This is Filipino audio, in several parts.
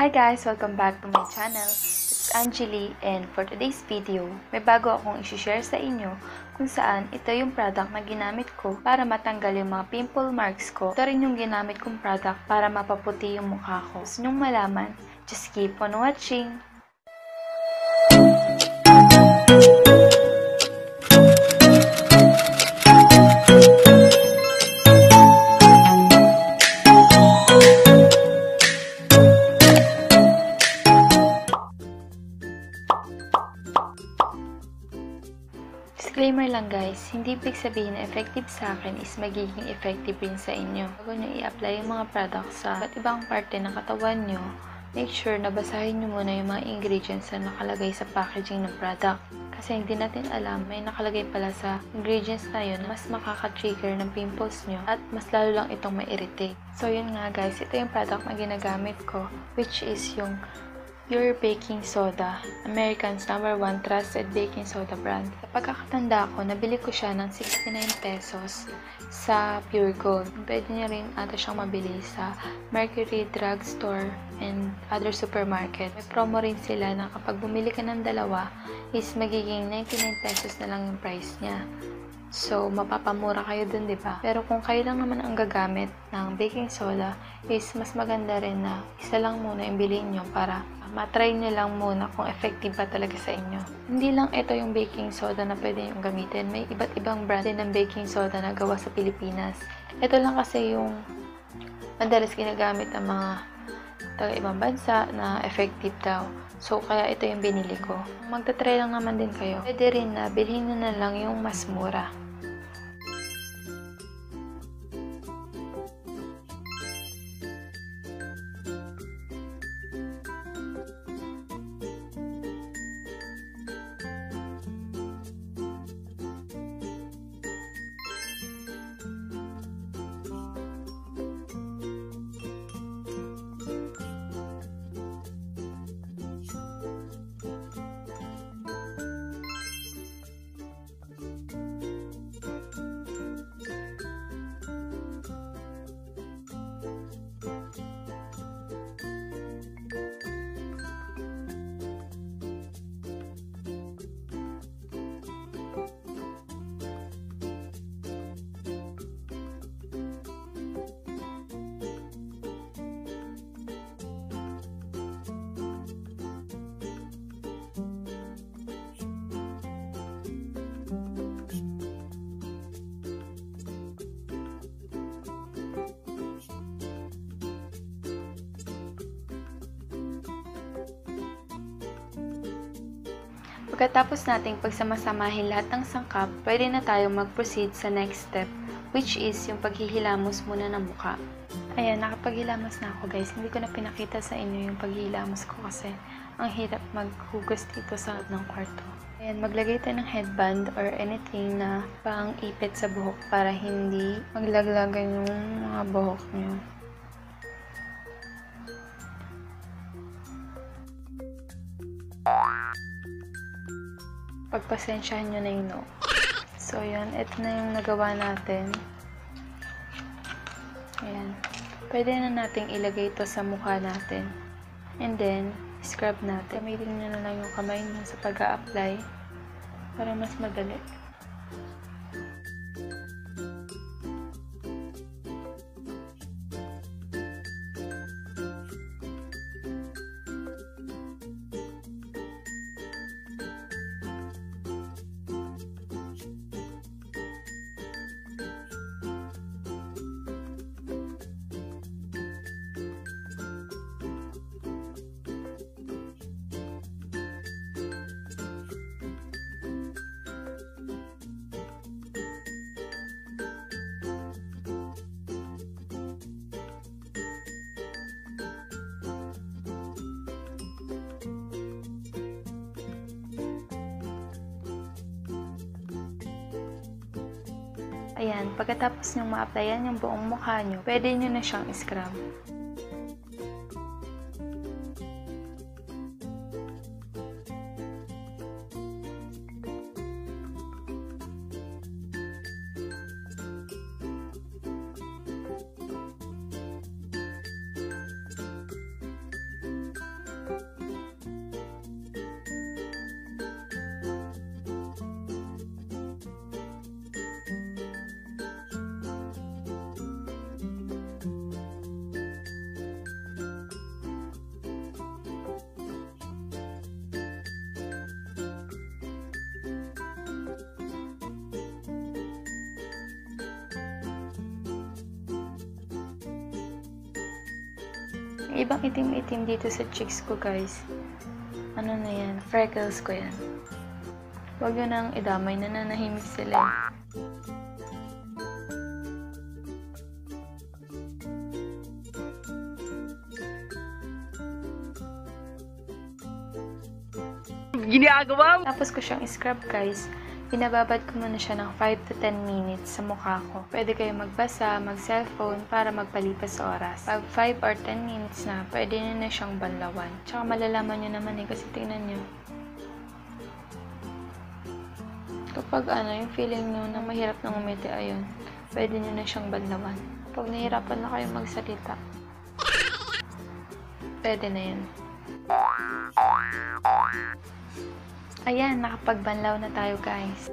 Hi guys! Welcome back to my channel. It's Angeli and for today's video, may bago akong isi-share sa inyo kung saan ito yung product na ginamit ko para matanggal yung mga pimple marks ko. Ito rin yung ginamit kong product para mapaputi yung mukha ko. Gusto nyong malaman? Just keep on watching! Hindi ibig sabihin na effective sa akin is magiging effective rin sa inyo. Bago nyo i-apply yung mga products sa iba't ibang parte ng katawan nyo, make sure na basahin nyo muna yung mga ingredients na nakalagay sa packaging ng product. Kasi hindi natin alam, may nakalagay pala sa ingredients na yun mas makaka-trigger ng pimples nyo at mas lalo lang itong ma-irritate. So yun nga guys, ito yung product na ginagamit ko which is yung Pure Baking Soda, American's number one trusted baking soda brand. Sa pagkakatanda ko, nabili ko siya ng 69 pesos sa Pure Gold. Pwede niya rin ata siyang mabili sa Mercury Drugstore and other supermarket. May promo rin sila na kapag bumili ka ng dalawa is magiging 99 pesos na lang yung price niya. So, mapapamura kayo dun, di ba? Pero kung kayo lang naman ang gagamit ng baking soda, is mas maganda rin na isa lang muna yung bilhin nyo para matry nyo lang muna kung effective ba talaga sa inyo. Hindi lang ito yung baking soda na pwede yung gamitin. May iba't ibang brand din ng baking soda na gawa sa Pilipinas. Ito lang kasi yung madalas ginagamit ng mga taga ibang bansa na effective daw. So, kaya ito yung binili ko. Magta-try lang naman din kayo. Pwede rin na bilhin nyo na lang yung mas mura. Pagkatapos nating pagsamasamahin lahat ng sangkap, pwede na tayong mag-proceed sa next step, which is yung paghihilamos muna ng mukha. Ayan, nakapaghilamos na ako guys. Hindi ko na pinakita sa inyo yung paghihilamos ko kasi ang hirap maghugas dito sa ng kwarto. Ayan, maglagay tayo ng headband or anything na pang ipit sa buhok para hindi maglaglagan yung mga buhok nyo. Pagpasensyahan nyo na yung no. So, yun. Ito na yung nagawa natin. Ayan. Pwede na nating ilagay ito sa mukha natin. And then, scrub natin. Gamitin nyo na lang yung kamay nyo sa pag apply para mas madali. Ayan, pagkatapos nyong ma-applyan yung buong mukha nyo, pwede nyo na siyang scrub. Yung ibang itim-itim dito sa cheeks ko guys. Ano na yan? Freckles ko yan. Huwag yun nang idamay, nananahimik sila. eh. Ginagawa mo! Tapos ko siyang scrub guys. Pinababad ko muna siya ng 5 to 10 minutes sa mukha ko. Pwede kayo magbasa, mag-cellphone para magpalipas oras. Pag 5 or 10 minutes na, pwede nyo na siyang banlawan. Tsaka malalaman nyo naman eh kasi tingnan nyo. Kapag ano, yung feeling nyo na mahirap na ngumiti, ayun, pwede nyo na siyang banlawan. Pag nahirapan na kayo magsalita, pwede na yun. Ayan, nakapagbanlaw na tayo guys.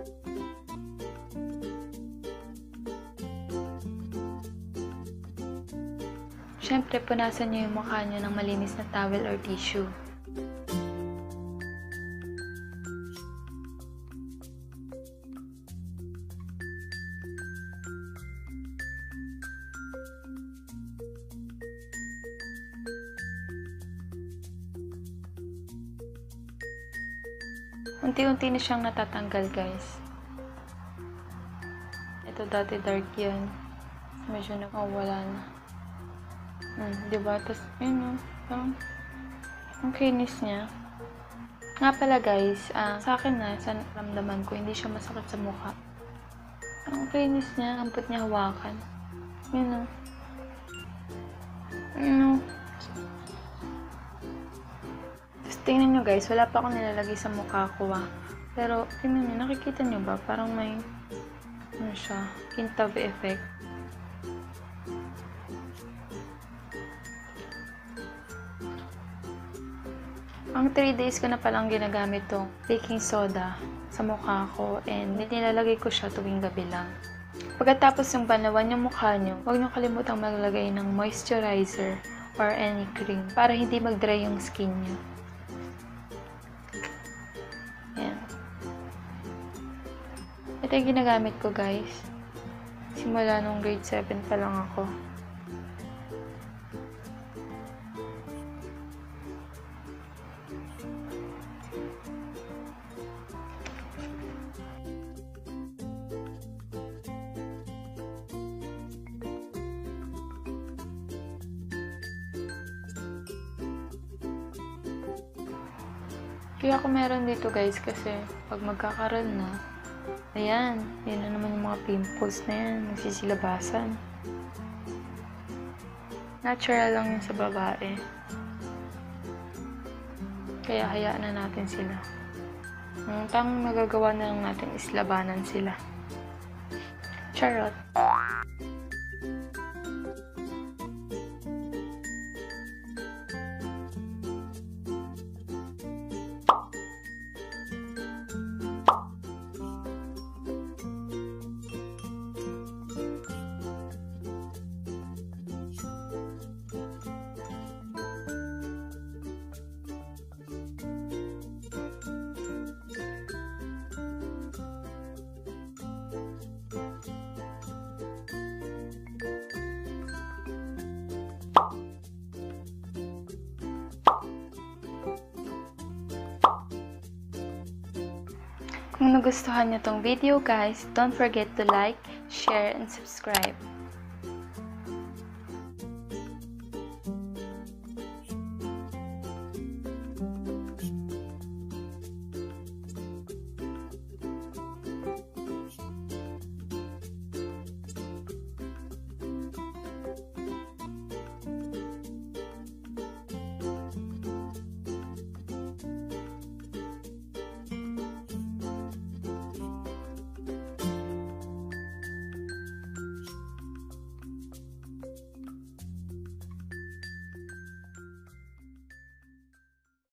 Siyempre, punasan nyo yung mukha nyo ng malinis na towel or tissue. Unti-unti na siyang natatanggal, guys. Ito dati dark yan. Medyo nakawala na. Hmm, di ba? Tapos, yun o. Parang, ang kinis niya. Nga pala guys, ah, sa akin na, sa ramdaman ko, hindi siya masakit sa mukha. Ang kinis niya, ampot niya hawakan. Yun o. Yun o. tingnan nyo guys, wala pa akong nilalagay sa mukha ko ah. Pero tingnan nyo, nakikita nyo ba? Parang may, ano siya, kintab effect. Ang 3 days ko na palang ginagamit tong baking soda sa mukha ko and nilalagay ko siya tuwing gabi lang. Pagkatapos ng banawan yung mukha nyo, huwag nyo kalimutang maglagay ng moisturizer or any cream para hindi mag-dry yung skin nyo. Ito yung ginagamit ko guys. Simula nung grade 7 pa lang ako. Kaya ako meron dito guys kasi pag magkakaroon na, ayan, yan na naman yung mga pimples na yan, nagsisilabasan. Natural lang yun sa babae. Kaya hayaan na natin sila. Ang tanging magagawa na lang natin is labanan sila. Charot. Kung nagustuhan niyo tong video guys, don't forget to like, share, and subscribe.